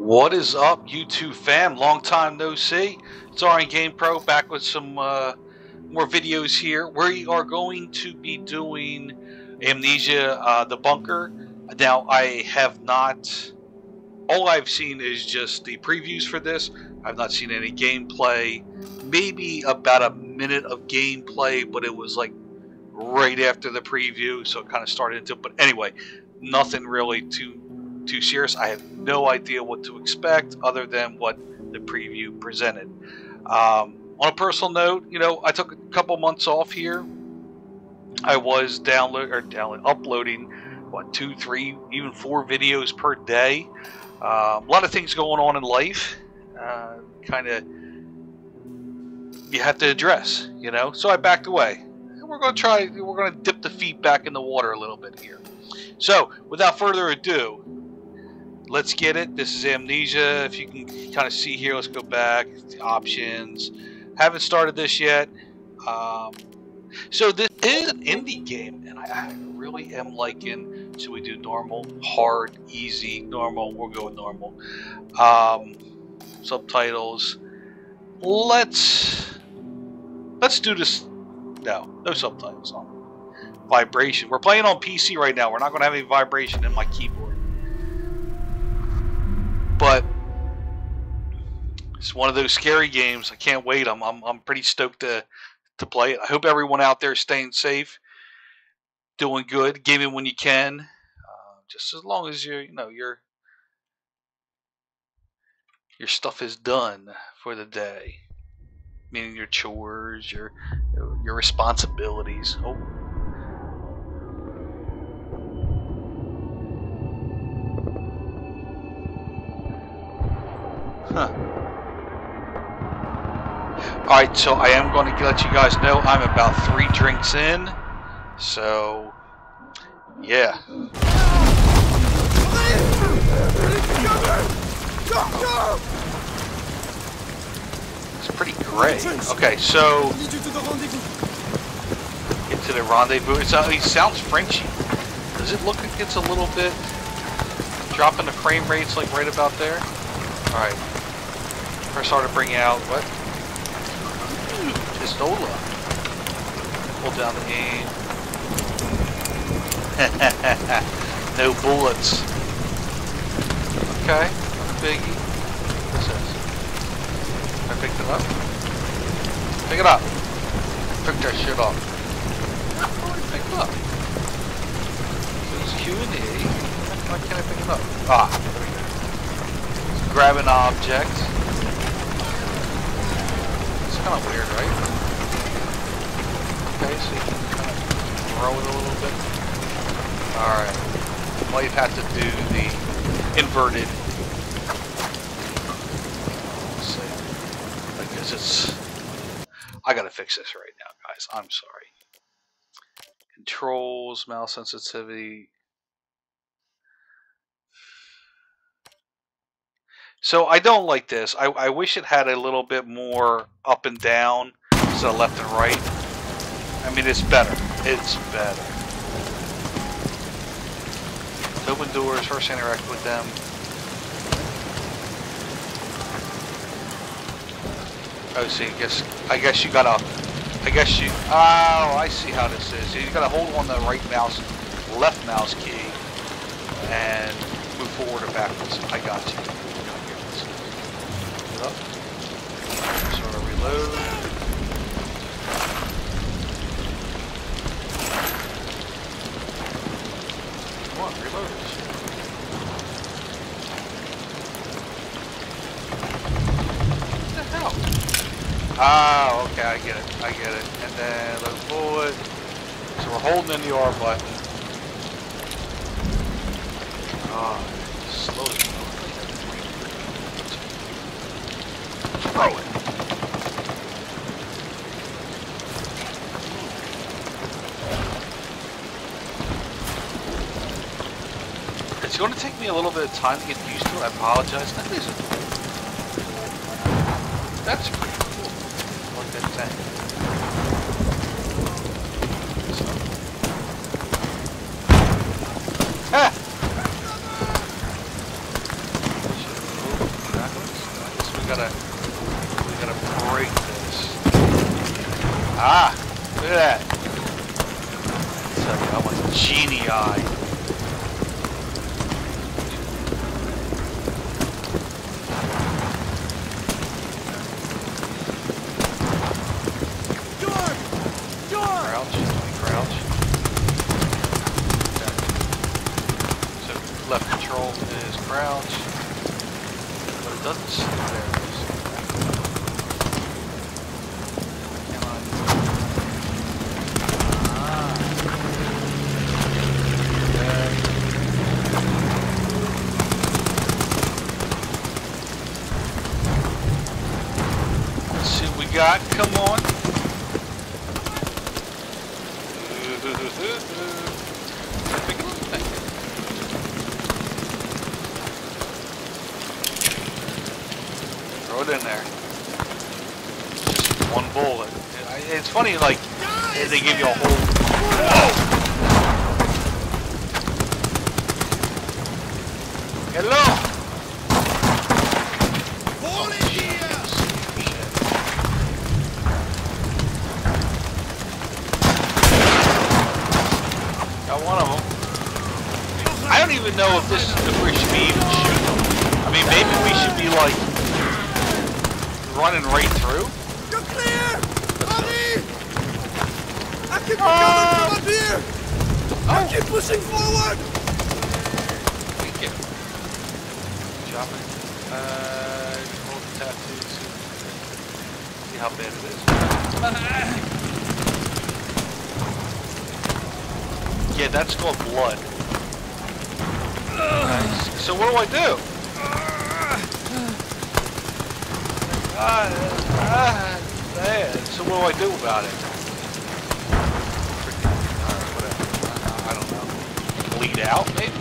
What is up, YouTube fam? Long time no see. It's RN Game Pro back with some uh, more videos here. We are going to be doing Amnesia uh, the Bunker. Now, I have not. All I've seen is just the previews for this. I've not seen any gameplay. Maybe about a minute of gameplay, but it was like right after the preview, so it kind of started into. But anyway, nothing really too too serious. I have no idea what to expect other than what the preview presented. Um, on a personal note, you know, I took a couple months off here. I was download or download uploading what two, three, even four videos per day. Um, a lot of things going on in life, uh, kind of you have to address, you know. So I backed away. We're going to try. We're going to dip the feet back in the water a little bit here. So, without further ado, let's get it. This is Amnesia. If you can kind of see here, let's go back. Options. Haven't started this yet. Um, so this is an indie game, and I, I really am liking. Should we do normal, hard, easy, normal? We'll go with normal. Um, subtitles. Let's let's do this. No, no subtitles on. Vibration. We're playing on PC right now. We're not going to have any vibration in my keyboard. But it's one of those scary games. I can't wait. I'm I'm, I'm pretty stoked to to play it. I hope everyone out there is staying safe, doing good, gaming when you can. Uh, just as long as you're you know your your stuff is done for the day, meaning your chores, your your responsibilities. Oh. Huh. Alright, so I am going to let you guys know I'm about three drinks in. So, yeah. It's pretty great. Okay, so get to the rendezvous. It's, uh, he sounds Frenchy. Does it look like it's a little bit dropping the frame rates like right about there? Alright. Press R to bring out what? Pistola. Hold down the aim. no bullets. Okay, biggie. What's this? I picked it up? Pick it up. Pick that shit up. Pick it up. It's Q and A. Why can't I pick it up? Ah, there we go. Grab an object kind of weird, right? Okay, so you can kind of throw it a little bit. Alright. Well, you'd have to do the inverted. See. Because it's... I gotta fix this right now, guys. I'm sorry. Controls, mouse sensitivity, So I don't like this. I, I wish it had a little bit more up and down so left and right. I mean, it's better. It's better. Open doors, first interact with them. Oh, see, I guess, I guess you gotta, I guess you, oh, I see how this is. You gotta hold on the right mouse, left mouse key, and move forward or backwards. I got you. Up. Sort of reload. Come on, reload it. What the hell? Ah, okay, I get it. I get it. And then let's bullet. So we're holding in the R button. Ah, slowly. throw it. It's going to take me a little bit of time to get used to it. I apologize. That isn't. That's pretty cool. What good thing. Ah! gotta, we gotta break this. Ah, look at that. I tell you, I'm a genie eye. George! George! Crouch, crouch. Okay. So left control is crouch. But it doesn't see there it is. Come on. Ah. Okay. Let's see what we got. Come on. Throw it in there. Just one bullet. And I- It's funny, like, they give you a whole... Whoa! Hello! Even know if this is the we should be even shooting. I mean, maybe we should be like running right through. I keep you Ah! from up here! I keep pushing forward! Thank you. Shopping. Uh, hold the tattoos. See how bad it is. Yeah, that's called blood. Nice. So what do I do? Ah, ah, man. So what do I do about it? Freaking, alright, whatever. Uh, I don't know. Bleed out, maybe?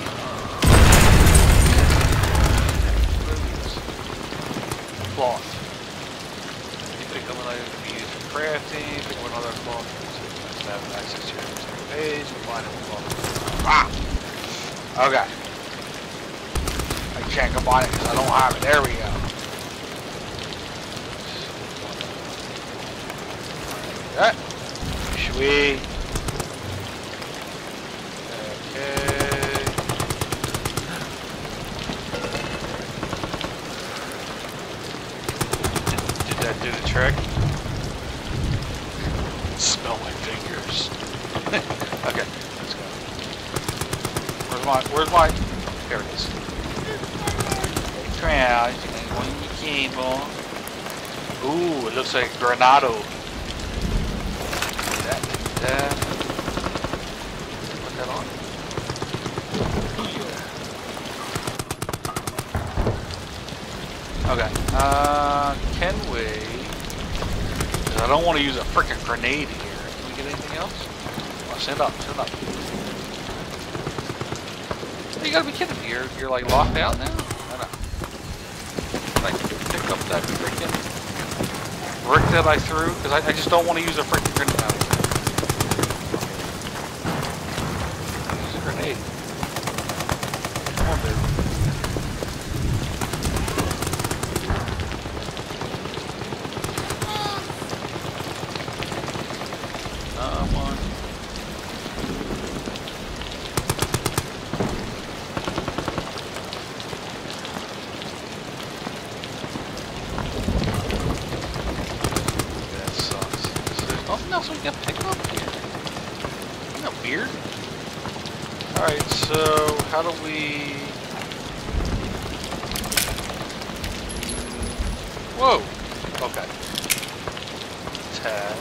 Cloth. You pick up an item to for crafting, pick up another cloth to have access to your page, combine it with. Ah! Okay. I can't combine it because I don't have it. There we go. That. Sweet. Okay. Did, did that do the trick? Smell my fingers. okay, let's go. Where's my, where's my, there it is. Crouch, when you cable. Ooh, it looks like Granado. That, that. Put that on. Okay, uh, can we? 'cause I don't want to use a freaking grenade here. Can we get anything else? Oh, send up, send up. You gotta be kidding me. You're, you're like locked out now? I know. Like, pick up that freaking brick that I threw, because I, I just don't want to use a freaking grenade. Use a grenade. Come on, baby. Come on. That sucks. So there's nothing else we can pick up here. Isn't that weird? Alright, so how do we... Whoa! Okay. Tab.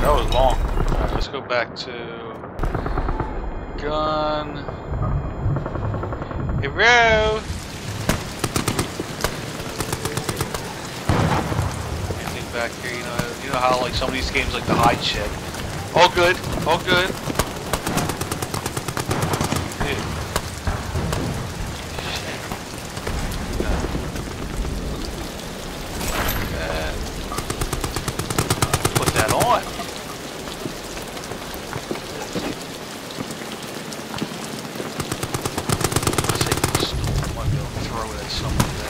That was long. Alright, let's go back to gun. Hero. back here, you know, you know how like some of these games like to hide shit. All good, all good. Someone.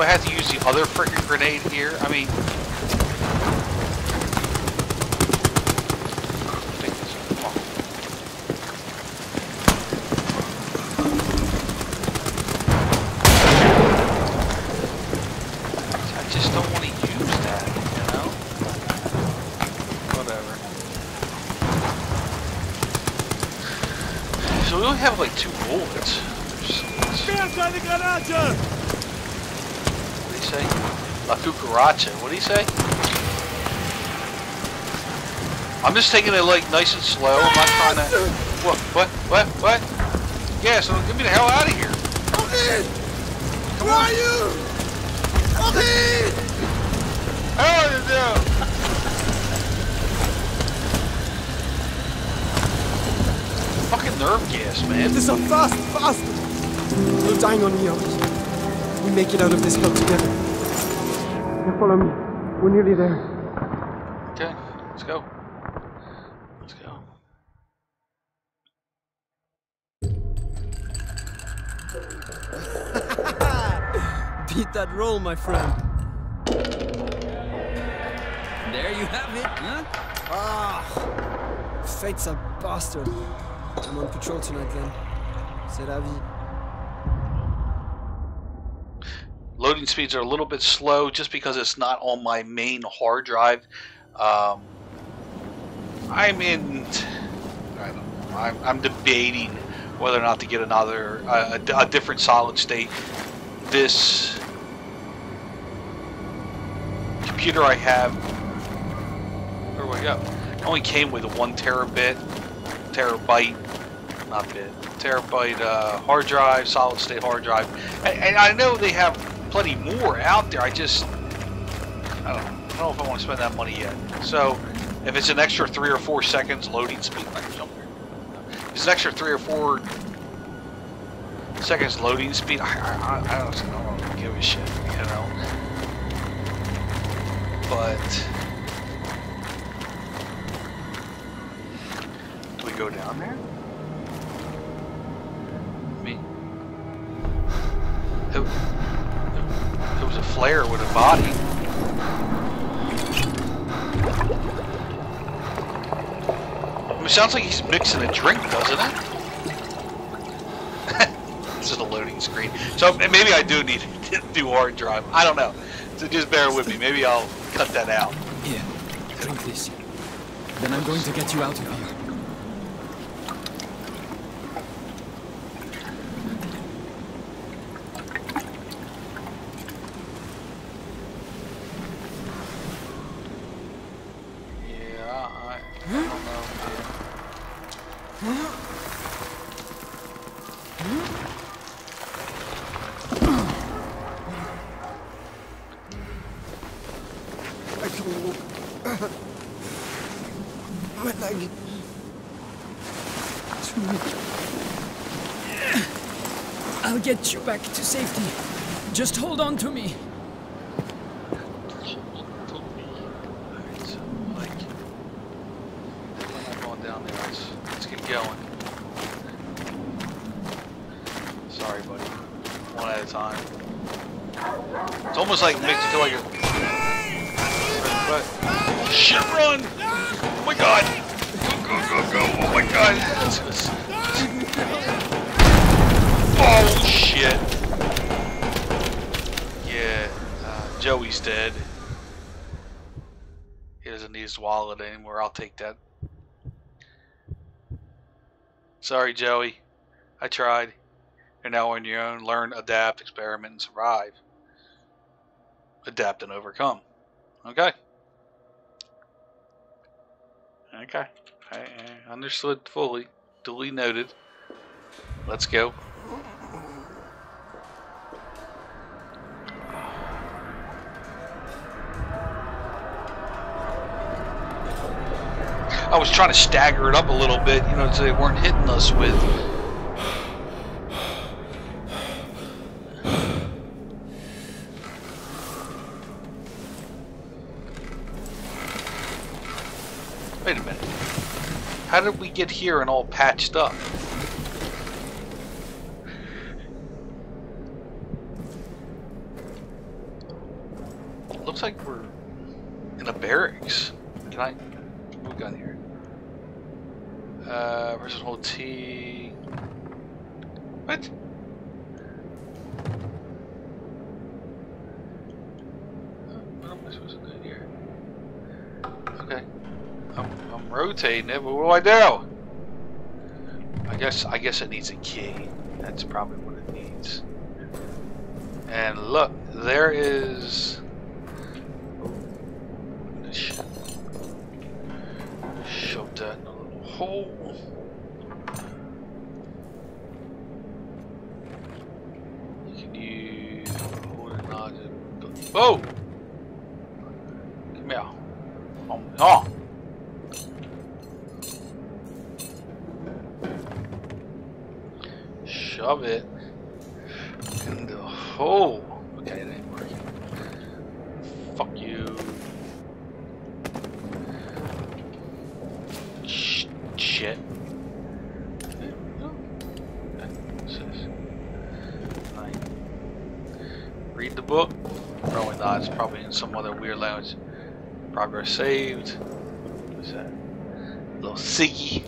I have to use the other freaking grenade here? I mean... Take this. Come on. I just don't want to use that, you know? Whatever. So we only have like two bullets. Sperta di garage! What did he say? Cucaracha. What did he say? I'm just taking it like nice and slow. I'm not trying to. What? What? What? What? Yeah, so get me the hell out of here. Henri! Where are you? Henri! Hell are you doing? Fucking nerve gas, man. This up fast, fast! You're dying on me, Henri. We make it out of this club together. Now follow me. We're nearly there. Okay, let's go. Let's go. Beat that roll, my friend. There you have it, huh? Ah! Fate's a bastard. I'm on patrol tonight, then. C'est la vie. Loading speeds are a little bit slow just because it's not on my main hard drive. Um, I'm in. I don't know. I'm, I'm debating whether or not to get another, a, a different solid state. This computer I have. Where I go? Only came with a one terabit, terabyte, not bit, terabyte uh, hard drive, solid state hard drive, and, and I know they have plenty more out there. I just, I don't, I don't know if I want to spend that money yet. So, if it's an extra three or four seconds loading speed, I can jump there. If it's an extra three or four seconds loading speed, I, I, I don't, I don't give a shit, you know. But do we go down there? I mean, was with a body. It sounds like he's mixing a drink, doesn't it? this is a loading screen. So maybe I do need to do hard drive. I don't know. So just bear with me. Maybe I'll cut that out. Here, drink this. Then I'm going to get you out of here. Yeah, I, I don't know. dude. I can walk. My leg. Too weak. I'll get you back to safety. Just hold on to me. Almost like makes you feel like you're. But, shit, run! Oh my god! Go, go, go, go! Oh my god! Joey's dead. He doesn't need his wallet anymore. I'll take that. Sorry, Joey. I tried. You're now on your own. Learn, adapt, experiment, and survive. Adapt and overcome. Okay. Okay. I understood fully. Duly noted. Let's go. I was trying to stagger it up a little bit, you know, so they weren't hitting us with. Wait a minute. How did we get here and all patched up? like we're in a barracks. Can I? What we got here? Uh, versus hold T. What? What am I supposed to do here? Okay. I'm, I'm rotating it, but what do I do? I guess I guess it needs a key. That's probably what it needs. And look, there is. Oh. Shove that in a little hole. Can you hold it on? and- Whoa! Come here. Oh, oh. Shove it in the. Okay, it ain't working. Fuck you. Sh shit. Read the book. Probably not. It's probably in some other weird language. Progress saved. What's that? Little ciggy.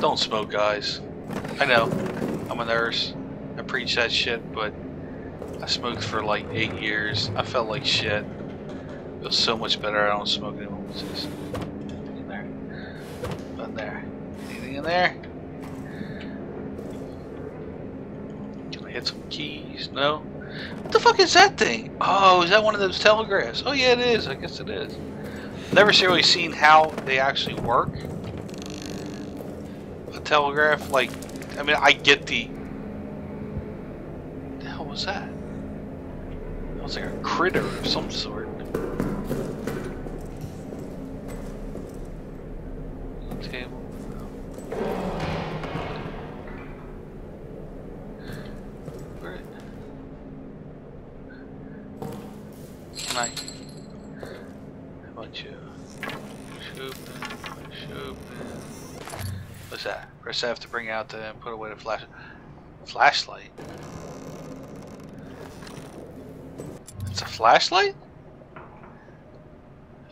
Don't smoke, guys. I know. I'm a nurse. I preach that shit, but I smoked for like eight years. I felt like shit. It was so much better. I don't smoke anymore. Anything in there? Nothing there. Anything in there? I hit some keys? No. What the fuck is that thing? Oh, is that one of those telegraphs? Oh yeah, it is. I guess it is. Never really seen how they actually work. A telegraph, like, I mean, I get the. the hell was that? That was like a critter of some sort. Table. Can I? How about you? Shoopin, shoopin. What's that? Press F to bring out the and put away the flash flashlight. It's a flashlight?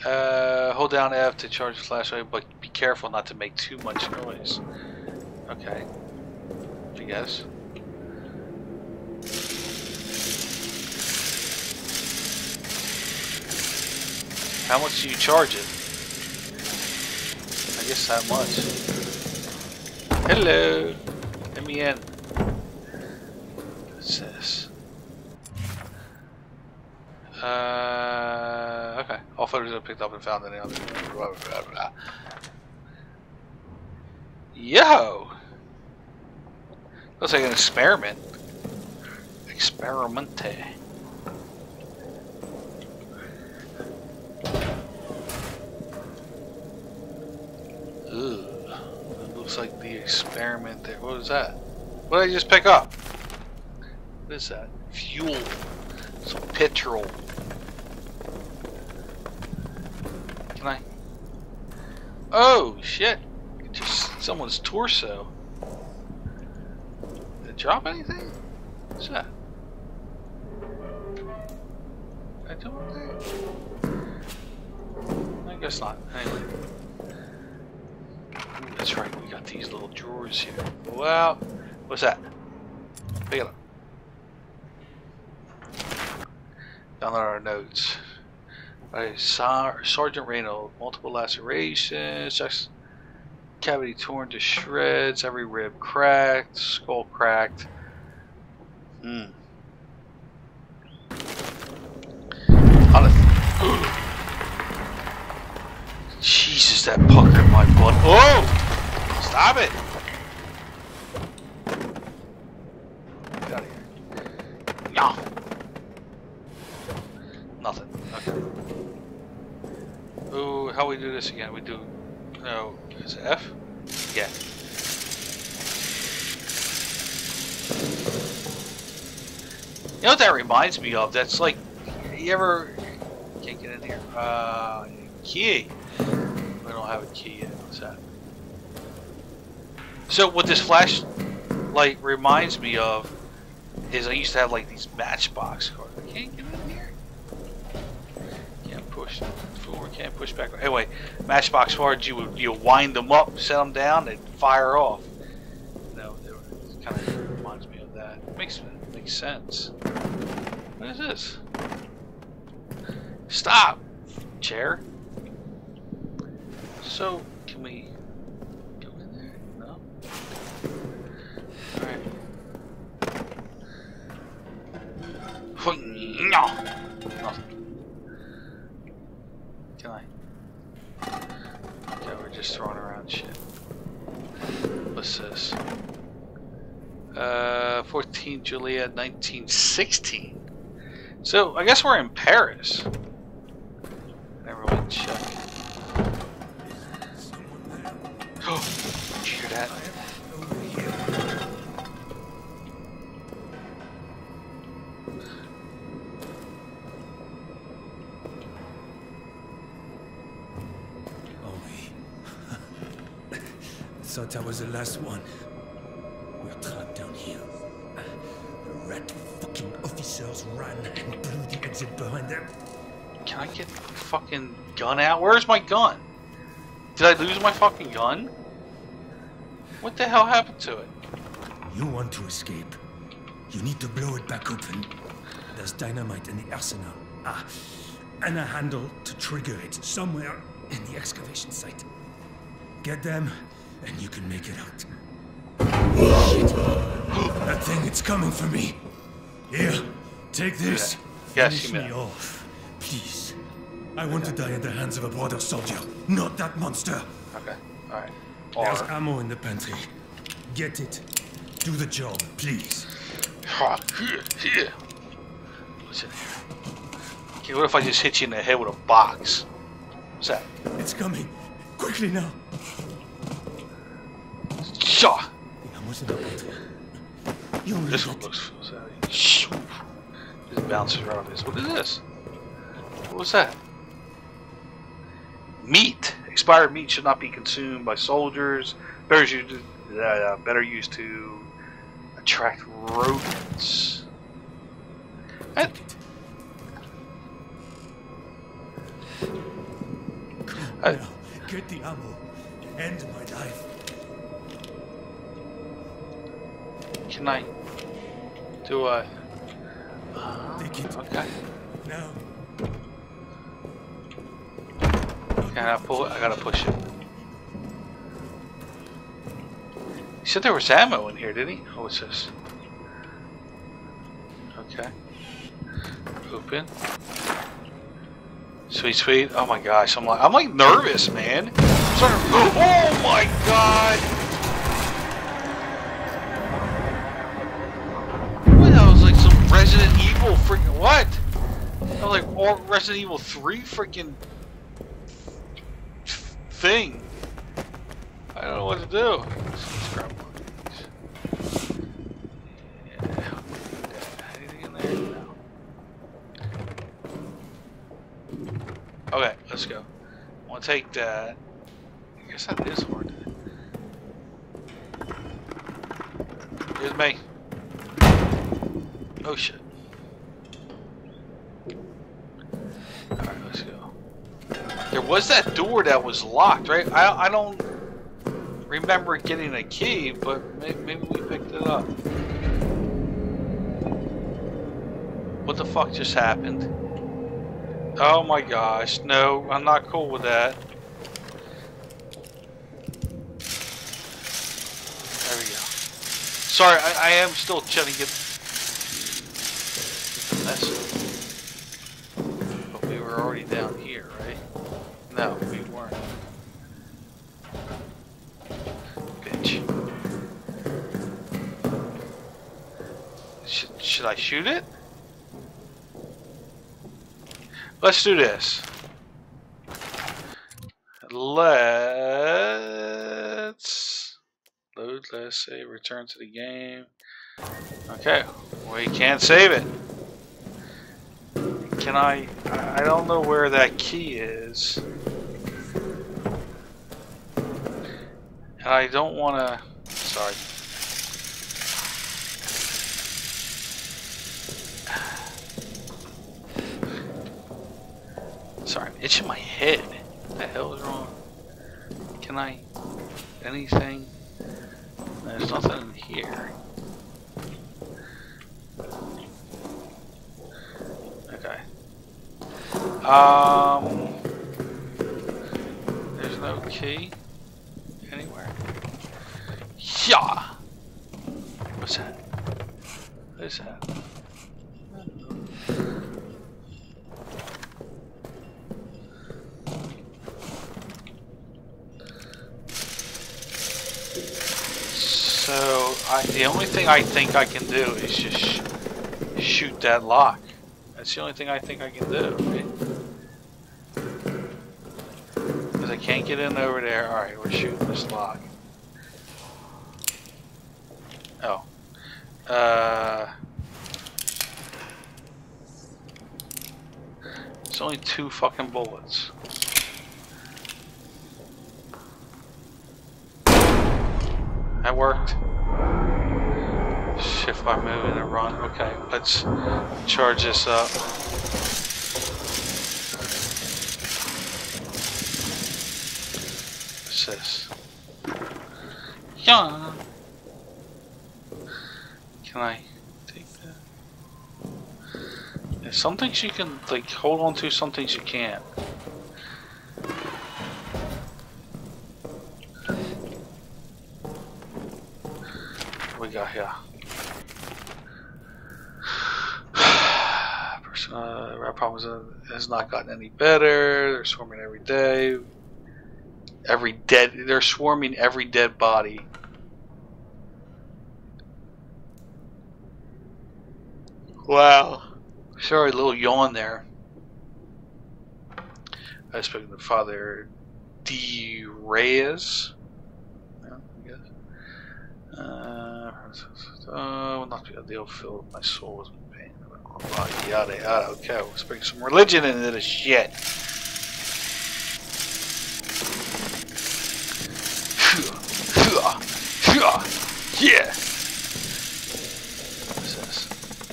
Uh, hold down F to charge the flashlight, but be careful not to make too much noise. Okay. I guess. How much do you charge it? I guess that much. Hello. Let me in. What's this? Uh, okay. All photos are picked up and found in the other. Blah, blah, blah. Yo! Looks like an experiment. Experimente. Ugh. It looks like the experiment there. What was that? What did I just pick up? What is that? Fuel. Some petrol. Can I? Oh shit! Just someone's torso. Did it drop anything? What's that? I don't think. I guess not. Anyway. Ooh, that's right. We got these little drawers here. Well, what's that? Pick it up. Download our notes. By Sar Sergeant Reynolds. Multiple lacerations. Chest cavity torn to shreds. Every rib cracked. Skull cracked. Hmm. Jesus, that puckered my butt. Oh! Stop it! Get out of here. No. Nothing. Okay. Ooh, how we do this again? We do. No. Is it F? Yeah. You know what that reminds me of? That's like. You ever. Can't get in here. Uh. Key. We don't have a key yet. What's that? So what this flashlight reminds me of is I used to have like these matchbox cars. I can't get in here. Can't push back. Anyway, Matchbox cards, you would you wind them up, set them down, and fire off. No, it kind of reminds me of that. Makes makes sense. What is this? Stop, chair. So, can we go in there? No. All right. No. Juliet, 1916. So I guess we're in Paris. Never really check. Oh, hear that? Oh, Thought I was the last one. And blew the exit behind them. Can I get the fucking gun out? Where's my gun? Did I lose my fucking gun? What the hell happened to it? You want to escape. You need to blow it back open. There's dynamite in the arsenal. Ah, and a handle to trigger it somewhere in the excavation site. Get them, and you can make it out. Shit. That thing, it's coming for me. Here, take this. Yes, Finish me off, please. I want to die at the hands of a brother soldier, not that monster. Okay, alright. There's ammo in the pantry. Get it. Do the job, please. Ha, here, here. What's in here? Okay, what if I just hit you in the head with a box? What's that? It's coming. Quickly now. Shaw! The ammo's in the pantry. You only This one looks. Shoo. Just bounces around this. What is this? What was that? Meat. Expired meat should not be consumed by soldiers. Better used, uh, better used to attract rodents. It. I- Now, get the ammo. End my life. Can I do a? Take it. Okay. Now. Can I pull it? I gotta push it. He said there was ammo in here, didn't he? Oh, what's this? Okay. Open. Sweet, sweet. Oh my gosh, I'm like, I'm like nervous, man. I'm starting to- oh my god! Or Resident Evil 3 freaking thing. I don't know what to do. Yeah. Anything in there? No. Okay, let's go. To take that. I guess that is hard. Here's me. Oh shit. Alright, let's go. There was that door that was locked, right? I, I don't remember getting a key, but maybe, we picked it up. What the fuck just happened? Oh my gosh, no, I'm not cool with that. There we go. Sorry, I, I am still trying to get shoot it? Let's do this. Let's load, let's say, return to the game. Okay, we can't save it. Can I, I don't know where that key is. And I don't want to, sorry. Sorry, I'm itching my head. What the hell is wrong? Can I... Anything? There's nothing in here. Okay. Um... There's no key anywhere. Yeah! What's that? What is that? So, I, the only thing I think I can do is just sh shoot that lock. That's the only thing I think I can do, right? Because I can't get in over there. Alright, we're shooting this lock. Oh. Uh... It's only two fucking bullets. That worked. Shift by moving and run. Okay, let's charge this up. What's this? Yeah. Can I take that? There's some things you can like hold on to, some things you can't. We got here? Person, uh, rat problems has not gotten any better. They're swarming every day. Every dead, they're swarming every dead body. Wow. Sorry, a little yawn there. I was speaking to Father D. Reyes. Yeah, I guess. Uh, uh, will not be a deal filled my soul with pain. Yada yada. Okay, let's bring some religion into this shit. Yeah. What's this?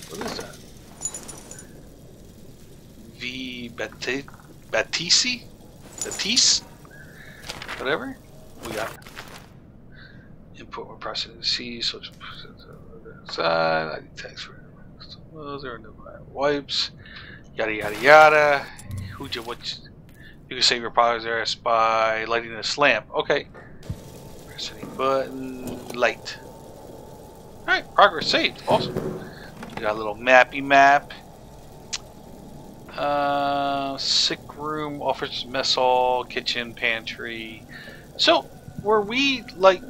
What is that? V Bati Batisi? Batiste? Whatever? We got input we're processing C, so side, ID text for there no wipes, yada yada yada. Who'd you what you can save your progress by lighting this lamp. Okay. Press any button, light. Alright, progress saved. Awesome. We got a little mappy map. Uh, sick room, office mess hall, kitchen, pantry. So, were we like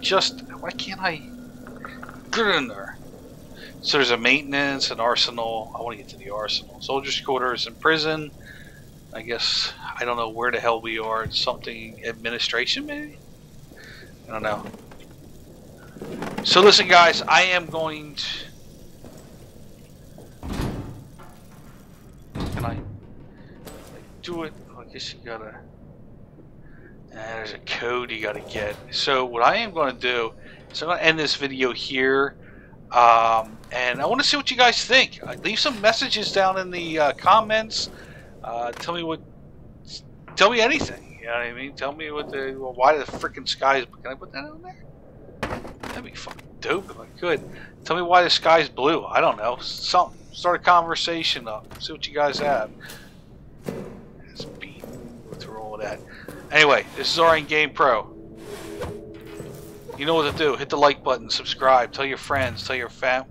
just? Why can't I in? So there's a maintenance, an arsenal. I want to get to the arsenal. Soldiers' quarters and prison. I guess I don't know where the hell we are. It's something administration, maybe. I don't know. So listen, guys. I am going to. Can I do it? Oh, I guess you gotta. Uh, there's a code you gotta get. So what I am going to do is I'm going to end this video here. Um, and I want to see what you guys think. Uh, leave some messages down in the uh, comments. Uh, tell me what. Tell me anything. You know what I mean? Tell me what the well, why the freaking sky is. Can I put that on there? That'd be fucking dope if I could. Tell me why the sky's blue. I don't know. Something. Start a conversation up. See what you guys have. It's beat. Go through all that. Anyway, this is RN Game Pro. You know what to do. Hit the like button, subscribe, tell your friends, tell your family.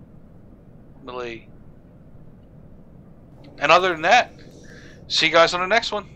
And other than that, see you guys on the next one.